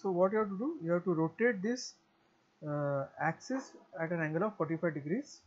so what you have to do you have to rotate this uh, axis at an angle of 45 degrees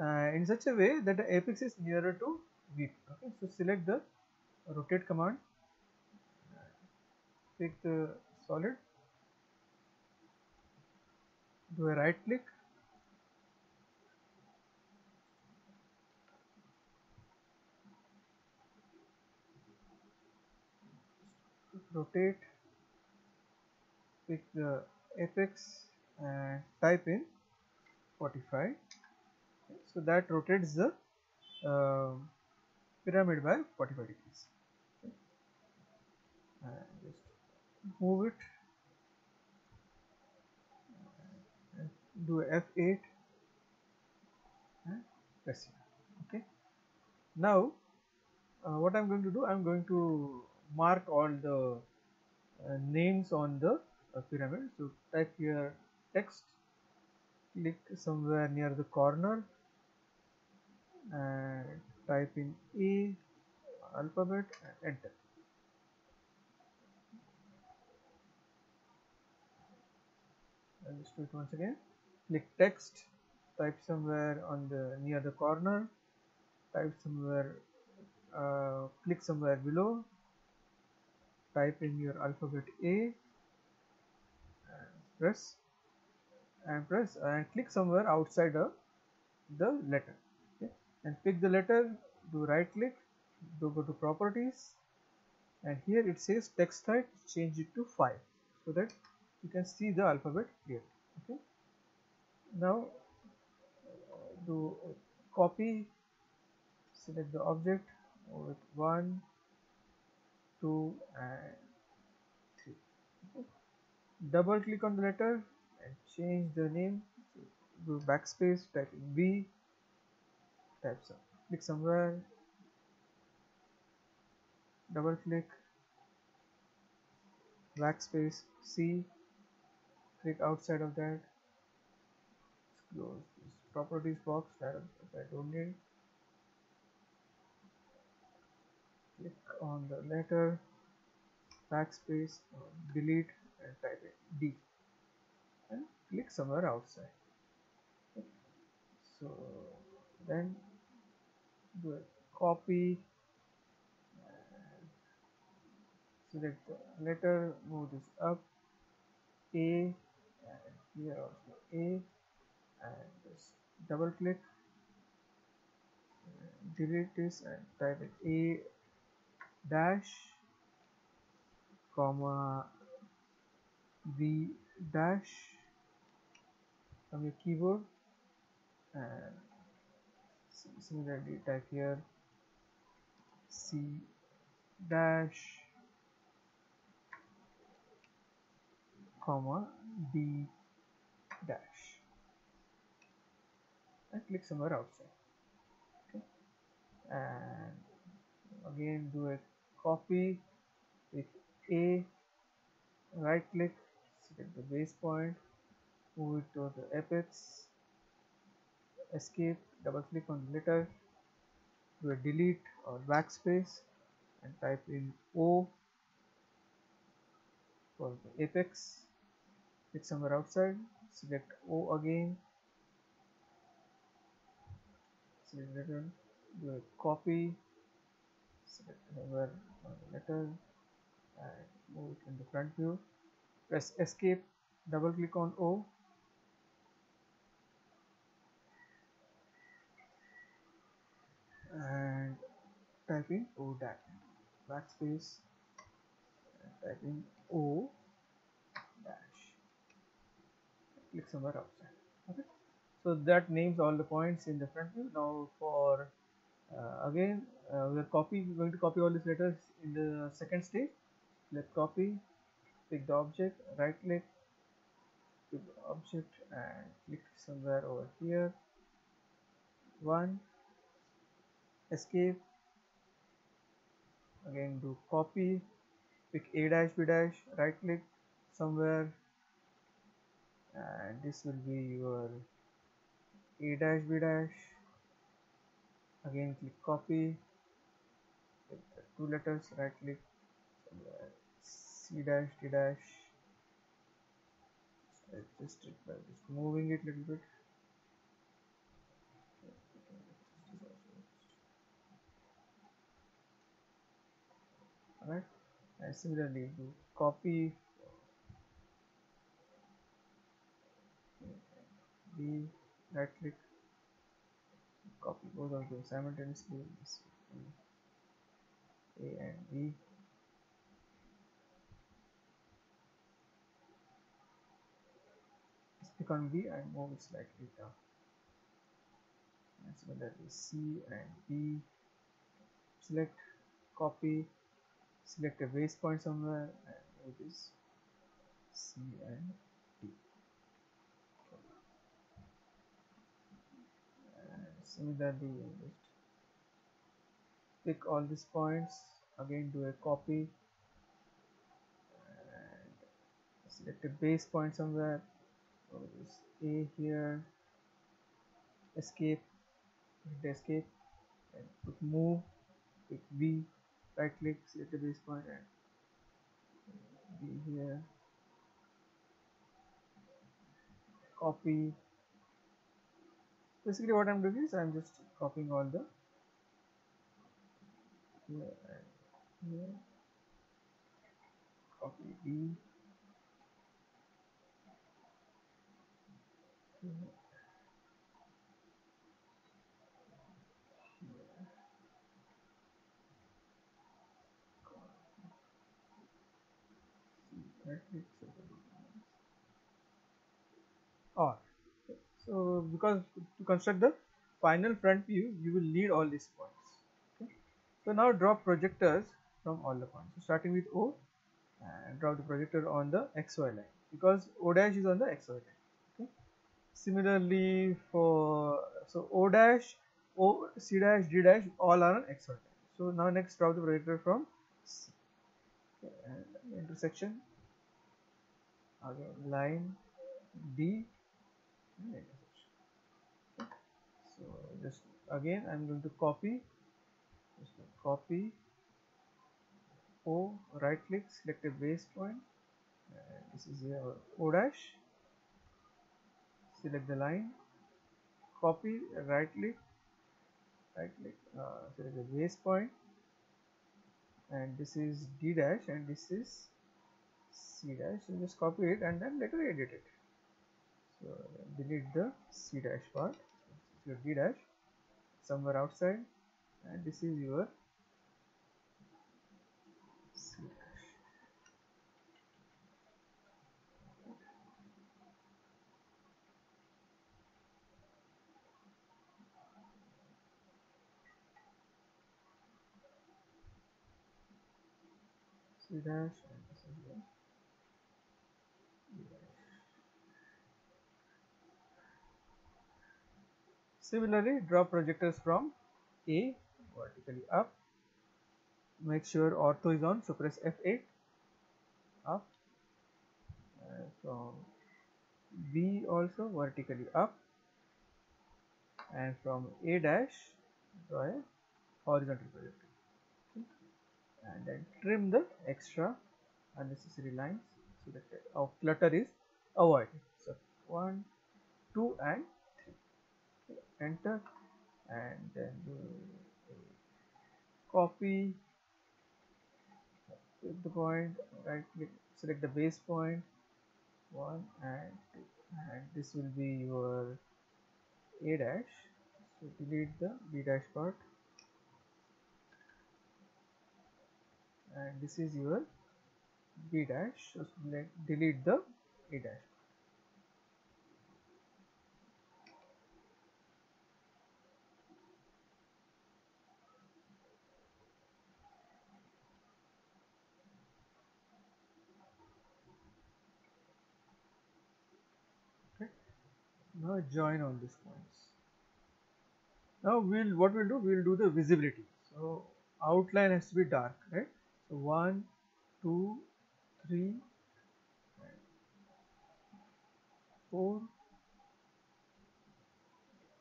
uh, in such a way that the apex is nearer to VP. Okay, so select the rotate command, pick the solid, do a right click, rotate, pick the apex and type in 45 so that rotates the uh, pyramid by 45 degrees. And just move it. Do F8 and press it. Okay. Now uh, what I'm going to do I'm going to mark all the uh, names on the uh, pyramid so type here text click somewhere near the corner and type in A alphabet and enter. I'll just do it once again. Click text, type somewhere on the near the corner, type somewhere, uh, click somewhere below, type in your alphabet A, and press and press and click somewhere outside of the letter okay? and pick the letter do right click do go to properties and here it says text height change it to 5 so that you can see the alphabet clearly okay now do copy select the object with 1 2 and 3 okay. Double click on the letter and change the name do backspace type B type some click somewhere double click backspace C click outside of that close this properties box that I don't need click on the letter backspace delete and type in D. And click somewhere outside. So then do a copy select the letter move this up a and here also a and just double click delete this and type in a dash comma b dash from your keyboard and similarly type here C dash comma D dash. And click somewhere outside. Okay. And again do a copy with A right click the base point. Move it to the apex. Escape. Double click on letter do a delete or backspace and type in O for the apex. Click somewhere outside. Select O again. Select letter do a copy. Select the letter and move it in the front view press escape double click on O. And type in O dash backspace type in O dash. Click somewhere outside. Okay. So that names all the points in the front view. Now for uh, again uh, we are copy going to copy all these letters in the second stage. Let's copy pick the object right click pick the object and click somewhere over here. One escape. Again do copy pick a dash b dash right click somewhere and this will be your a dash b dash. Again click copy two letters right click somewhere c dash d dash. Adjust it by just moving it a little bit. Alright. And similarly do copy B right click copy both of them simultaneously A and B click on B and move it slightly down and similarly C and B select copy select a base point somewhere and move this C and D and similarly just pick all these points again do a copy and select a base point somewhere this A here. Escape. Hit escape. And put move. Pick B right click select the base point and B here. Copy. Basically what I'm doing is I'm just copying all the here and here. Copy Or so because to construct the final front view you will need all these points. Okay. So now draw projectors from all the points. So starting with o and draw the projector on the xy line. Because o dash is on the xy line similarly for so o dash o c dash d dash all are on xy line so now next draw the projector from c. Intersection. Again line d so just again i'm going to copy. Just copy. O right click select a base point. And this is your o dash select the line copy right click right click uh, select the base point and this is d dash and this is c dash. So just copy it and then later edit it. So delete the c dash part. Your d dash somewhere outside and this is your c dash this is Similarly, draw projectors from A vertically up. Make sure ortho is on, so press F8 up. From B also vertically up. And from A dash, draw a horizontal projector. And then trim the extra unnecessary lines so that our oh, clutter is avoided. So, 1, 2 and 3. enter. And then copy. The point. Right click select the base point. One and two. And this will be your a dash. So delete the b dash part and this is your b dash. So let delete the a dash. Now join on these points now we'll what we'll do we'll do the visibility. So outline has to be dark right so one two three four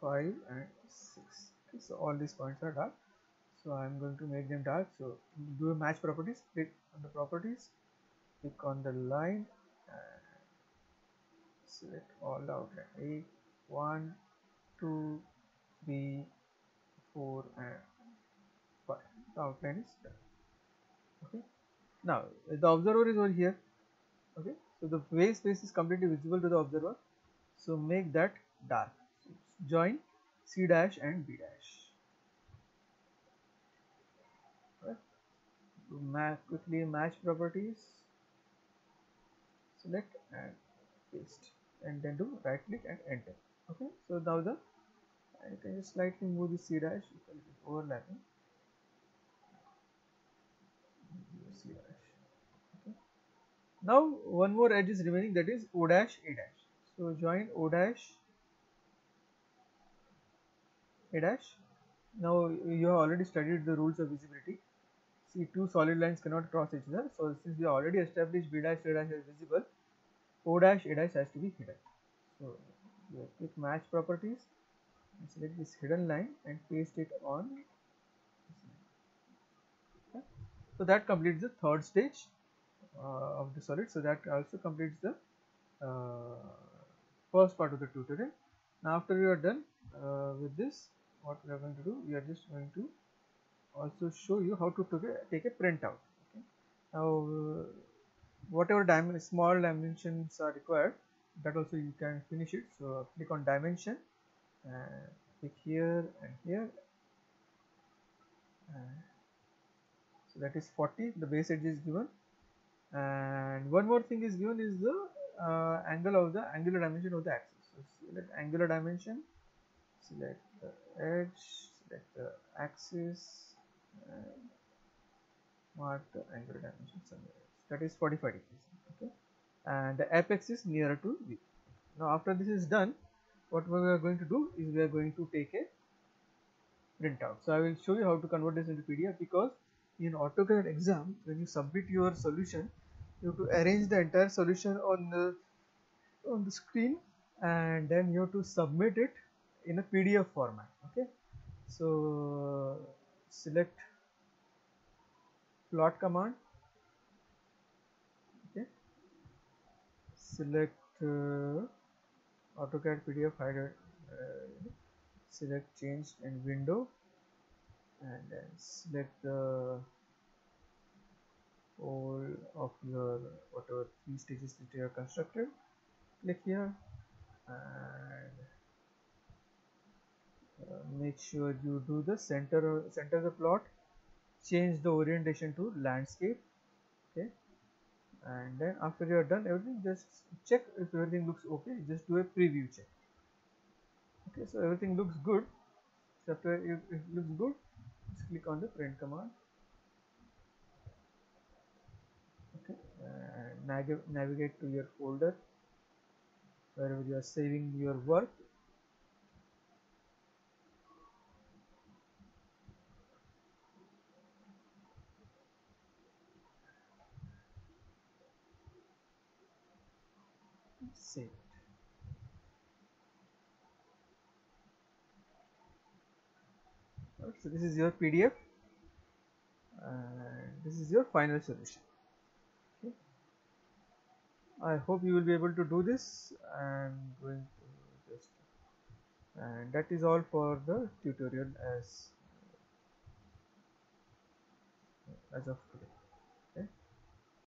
five and six. Okay, so all these points are dark. So i'm going to make them dark. So do a match properties? Click on the properties. Click on the line. Select all the outline 8 1 2 3 4 and 5 the outline is done okay? Now the observer is over here. Okay? So the phase space is completely visible to the observer. So make that dark. Join c dash and b dash. Right quickly match properties. Select and paste. And then do right click and enter. Okay? So now the I can just slightly move the C dash. Overlapping Dash okay. now one more edge is remaining that is O dash A dash. So join O dash A dash. Now you have already studied the rules of visibility. See two solid lines cannot cross each other. So since we already established B dash A dash as visible O dash A dash has to be hidden. So click match properties. Select this hidden line and paste it on okay. So that completes the third stage uh, of the solid. So that also completes the uh, first part of the tutorial. Now after you are done uh, with this what we are going to do we are just going to also show you how to take a, printout okay. now whatever dimension small dimensions are required that also you can finish it. So click on dimension and click here and here. And so that is 40 the base edge is given and one more thing is given is the uh, angle of the angular dimension of the axis so select angular dimension select the edge select the axis and mark the angular dimension somewhere that is 45 degrees okay and the apex is nearer to V. Now after this is done what we are going to do is we are going to take a printout. So I will show you how to convert this into PDF because in AutoCAD exam when you submit your solution you have to arrange the entire solution on the on the screen and then you have to submit it in a PDF format okay? So select plot command okay? Select uh, AutoCAD PDF hide uh, select change in window and then select the all of your whatever three stages that you have constructed. Click here and uh, make sure you do the center center the plot. Change the orientation to landscape okay? And then after you are done everything just check if everything looks okay. Just do a preview check. Okay so everything looks good. So after it looks good just click on the print command. Okay. And nav navigate to your folder wherever you are saving your work. Save it. Right, so this is your PDF and this is your final solution. Okay. I hope you will be able to do this and going to just and that is all for the tutorial as as of today.